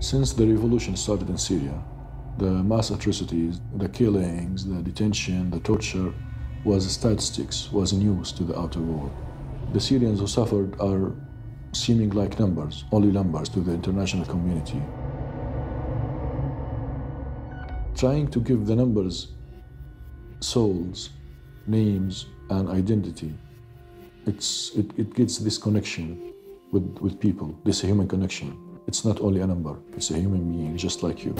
Since the revolution started in Syria, the mass atrocities, the killings, the detention, the torture was statistics, was news to the outer world. The Syrians who suffered are seeming like numbers, only numbers to the international community. Trying to give the numbers souls, names, and identity, it's, it, it gets this connection with, with people, this human connection. It's not only a number, it's a human being just like you.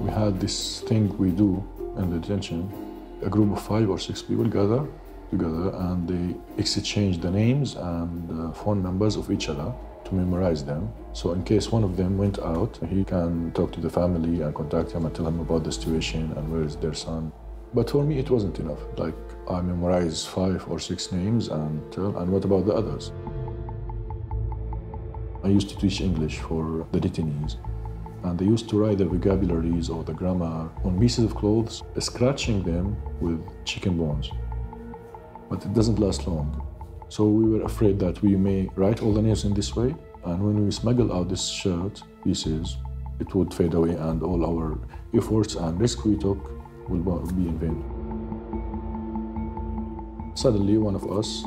We had this thing we do in the detention. A group of five or six people gather together and they exchange the names and uh, phone numbers of each other to memorize them. So in case one of them went out, he can talk to the family and contact him and tell him about the situation and where is their son. But for me, it wasn't enough. Like I memorized five or six names and tell, and what about the others? I used to teach English for the detainees and they used to write the vocabularies or the grammar on pieces of clothes, scratching them with chicken bones. But it doesn't last long. So we were afraid that we may write all the names in this way, and when we smuggle out this shirt pieces, it would fade away, and all our efforts and risk we took will be in vain. Suddenly, one of us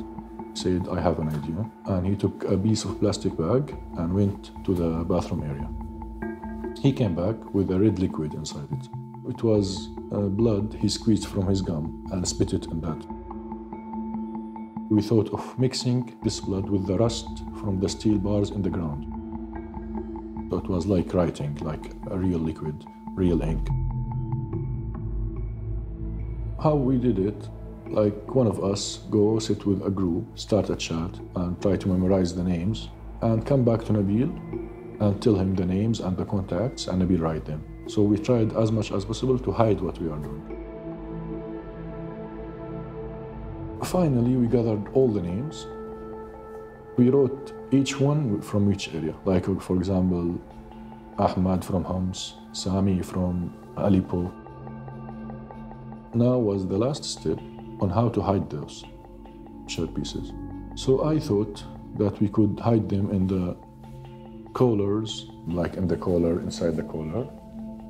said, I have an idea, and he took a piece of plastic bag and went to the bathroom area. He came back with a red liquid inside it. It was uh, blood he squeezed from his gum and spit it in that. We thought of mixing this blood with the rust from the steel bars in the ground. So it was like writing, like a real liquid, real ink. How we did it, like one of us go sit with a group, start a chat, and try to memorize the names, and come back to Nabil and tell him the names and the contacts, and Nabil write them. So we tried as much as possible to hide what we are doing. Finally, we gathered all the names. We wrote each one from which area. Like, for example, Ahmad from Homs, Sami from Aleppo. Now was the last step on how to hide those shirt pieces. So I thought that we could hide them in the collars, like in the collar, inside the collar,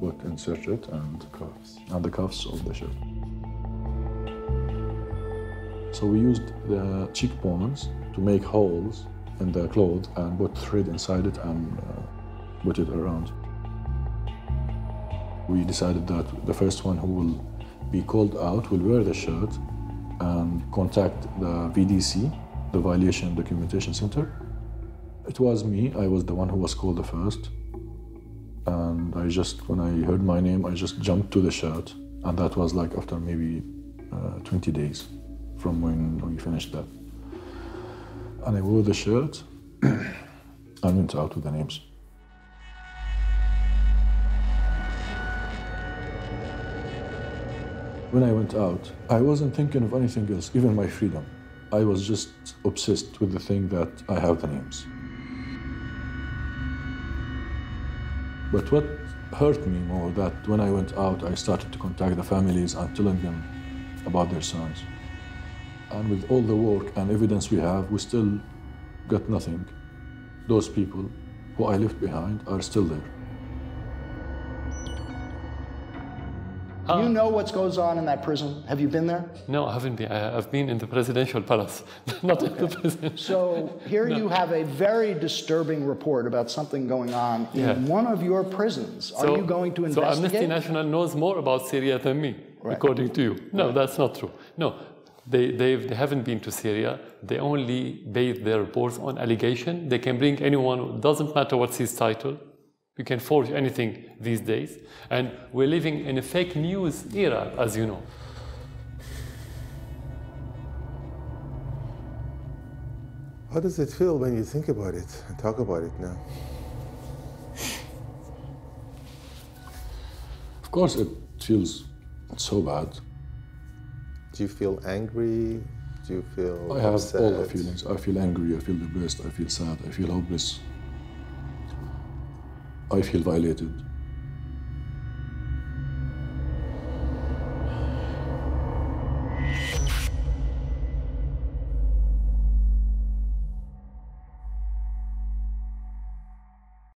but insert it and cuffs, and the cuffs of the shirt. So we used the cheekbones to make holes in the cloth and put thread inside it and uh, put it around. We decided that the first one who will be called out will wear the shirt and contact the VDC, the Violation Documentation Center, it was me. I was the one who was called the first. And I just, when I heard my name, I just jumped to the shirt. And that was like after maybe uh, 20 days from when we finished that. And I wore the shirt and went out with the names. When I went out, I wasn't thinking of anything else, even my freedom. I was just obsessed with the thing that I have the names. But what hurt me more that when I went out, I started to contact the families and telling them about their sons. And with all the work and evidence we have, we still got nothing. Those people who I left behind are still there. Do you ah. know what goes on in that prison? Have you been there? No, I haven't been. I, have been in the presidential palace, not in the prison. So here no. you have a very disturbing report about something going on in yeah. one of your prisons. Are so, you going to investigate? So Amnesty International knows more about Syria than me, right. according to you. No, right. that's not true. No, they, they haven't been to Syria. They only base their reports on allegation. They can bring anyone, doesn't matter what's his title, you can forge anything these days. And we're living in a fake news era, as you know. How does it feel when you think about it and talk about it now? Of course, it feels so bad. Do you feel angry? Do you feel I have upset? all the feelings. I feel angry, I feel depressed, I feel sad, I feel hopeless. I feel violated.